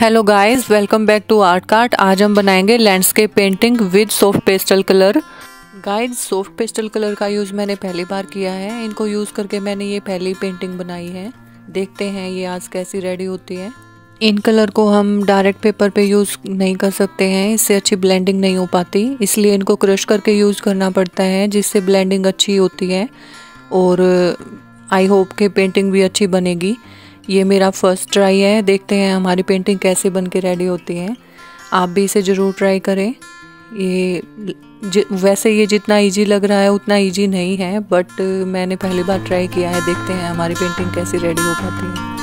Hello guys welcome back to art cart आज हम बनाएँगे landscape painting with soft pastel colour guys soft pastel colour का use मैंने पहली बार किया है। इनको यूज़ करके मैंने ये पहली पेंटिंग बनाई है। देखते हैं ये आज कैसी रेडी होती है। इन कलर को हम डायरेक्ट पेपर पे यूज़ नहीं कर सकते हैं। इससे अच्छी ब्लेंडिंग नहीं हो पाती। इसलिए इनको क्रश करके यूज़ करना पड़ता है, जिससे ब्लेंडिंग अच्छी होती है। और आई होप के पेंटिंग भी अच्छी बनेगी। ये मेरा फ़र्स्ट ट्राई है। देखते हैं हमारी पेंटिंग कैसे बन के रेडी होती है। आप भी इसे ज़रूर ट्राई करें। ये वैसे ये जितना इजी लग रहा है, उतना इजी नहीं है बट मैंने पहली बार ट्राई किया है। देखते हैं हमारी पेंटिंग कैसी रेडी हो पाती है।